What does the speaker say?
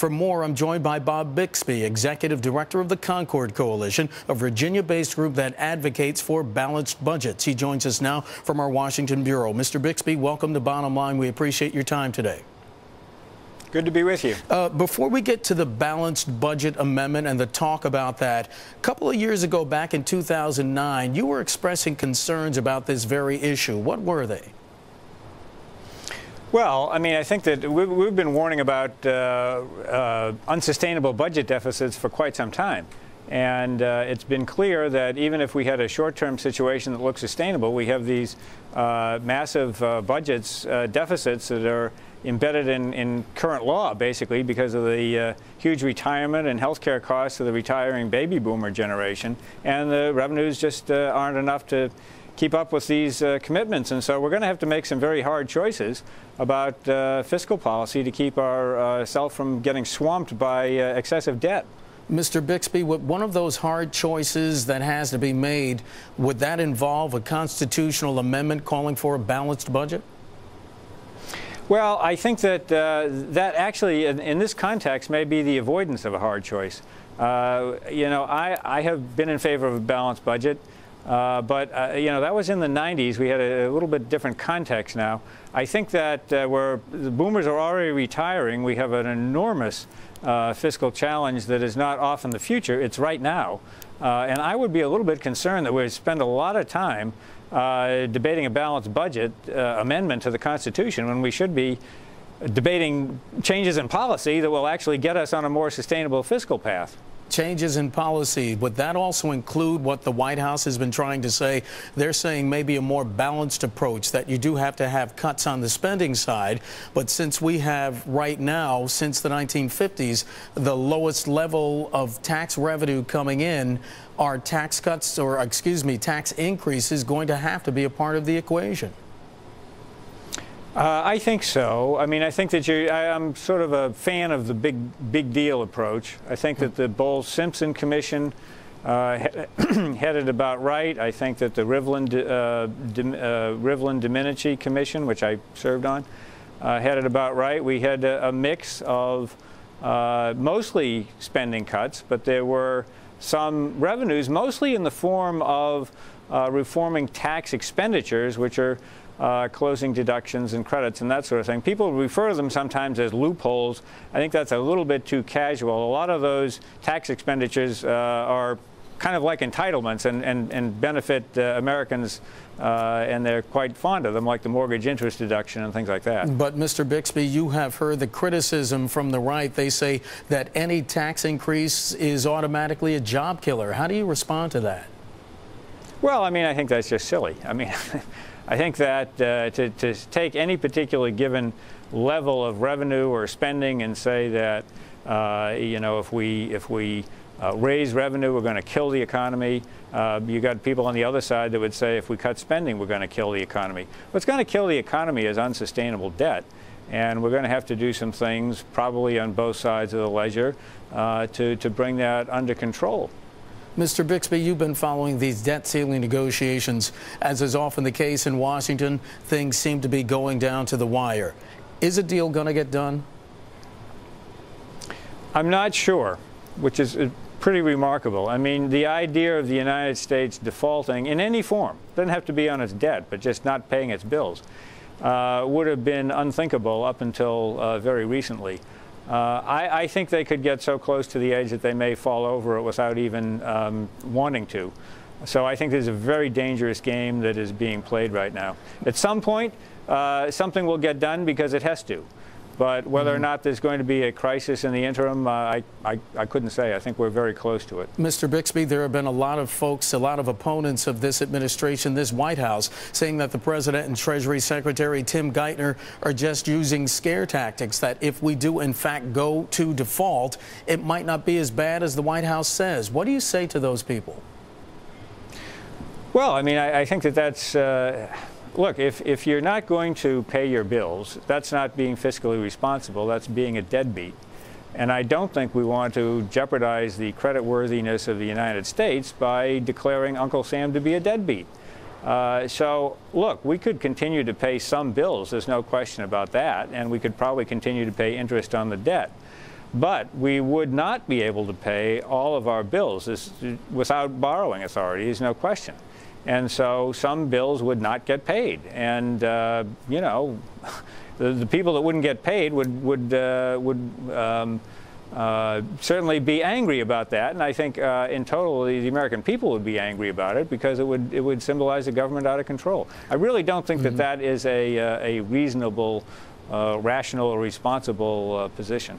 For more, I'm joined by Bob Bixby, Executive Director of the Concord Coalition, a Virginia based group that advocates for balanced budgets. He joins us now from our Washington Bureau. Mr. Bixby, welcome to Bottom Line. We appreciate your time today. Good to be with you. Uh, before we get to the balanced budget amendment and the talk about that, a couple of years ago, back in 2009, you were expressing concerns about this very issue. What were they? Well, I mean, I think that we've been warning about uh, uh, unsustainable budget deficits for quite some time. And uh, it's been clear that even if we had a short-term situation that looks sustainable, we have these uh, massive uh, budgets, uh, deficits that are embedded in, in, current law, basically, because of the uh, huge retirement and health care costs of the retiring baby boomer generation. And the revenues just uh, aren't enough to keep up with these commitments. And so we're going to have to make some very hard choices about fiscal policy to keep ourselves from getting swamped by excessive debt. Mr. Bixby, one of those hard choices that has to be made, would that involve a constitutional amendment calling for a balanced budget? Well, I think that uh, that actually, in, in, this context, may be the avoidance of a hard choice. Uh, you know, I, I have been in favor of a balanced budget. Uh, but, uh, you know, that was in the 90s. We had a, a, little bit different context now. I think that uh, where the boomers are already retiring, we have an enormous uh, fiscal challenge that is not off in the future. It's right now. Uh, and I would be a little bit concerned that we spend a lot of time uh, debating a balanced budget amendment to the Constitution when we should be debating changes in policy that will actually get us on a more sustainable fiscal path changes in policy, would that also include what the White House has been trying to say? They're saying maybe a more balanced approach, that you do have to have cuts on the spending side. But since we have right now, since the 1950s, the lowest level of tax revenue coming in, are tax cuts or, excuse me, tax increases going to have to be a part of the equation? Uh, I think so. I mean, I think that you. I, am sort of a fan of the big, big deal approach. I think that the Bowles-Simpson Commission uh, headed about right. I think that the Rivlin, uh, uh, Rivlin Domenici Commission, which I served on, uh, headed about right. We had a, a mix of mostly spending cuts, but there were some revenues, mostly in the form of reforming tax expenditures, which are uh, closing deductions and credits and that sort of thing. People refer to them sometimes as loopholes. I think that's a little bit too casual. A lot of those tax expenditures uh, are kind of like entitlements and, and, and benefit uh, Americans, uh, and they're quite fond of them, like the mortgage interest deduction and things like that. But, Mr. Bixby, you have heard the criticism from the right. They say that any tax increase is automatically a job killer. How do you respond to that? Well, I mean, I think that's just silly. I mean, I think that uh, to, to take any particular given level of revenue or spending and say that, uh, you know, if we, if we uh, raise revenue, we're going to kill the economy. Uh, you got people on the other side that would say if we cut spending, we're going to kill the economy. What's going to kill the economy is unsustainable debt. And we're going to have to do some things, probably on both sides of the ledger, uh, to, to bring that under control. Mr. Bixby, you've been following these debt ceiling negotiations. As is often the case in Washington, things seem to be going down to the wire. Is a deal going to get done? I'm not sure, which is uh, pretty remarkable. I mean, the idea of the United States defaulting in any form, doesn't have to be on its debt, but just not paying its bills, uh, would have been unthinkable up until uh, very recently. Uh, I, I, think they could get so close to the edge that they may fall over it without even um, wanting to. So I think there's a very dangerous game that is being played right now. At some point, uh, something will get done because it has to. But whether or mm-hmm. not there's going to be a crisis in the interim, uh, I, I, I, couldn't say. I think we're very close to it. Mr. Bixby, there have been a lot of folks, a lot of opponents of this administration, this White House, saying that the President and Treasury Secretary Tim Geithner are just using scare tactics, that if we do, in fact, go to default, it might not be as bad as the White House says. What do you say to those people? Well, I mean, I, I think that that's. Uh, look, if, if you're not going to pay your bills, that's not being fiscally responsible, that's being a deadbeat. And I don't think we want to jeopardize the creditworthiness of the United States by declaring Uncle Sam to be a deadbeat. Uh, so, look, we could continue to pay some bills, there's no question about that, and we could probably continue to pay interest on the debt. But we would not be able to pay all of our bills without borrowing authority, there's no question. And so some bills would not get paid. And, uh, you know, the, the, people that wouldn't get paid would, would, uh, would um, uh, certainly be angry about that. And I think uh, in total, the, the, American people would be angry about it because it would, it would symbolize a government out of control. I really don't think mm -hmm. that that is a, uh, a reasonable, uh, rational, or responsible position.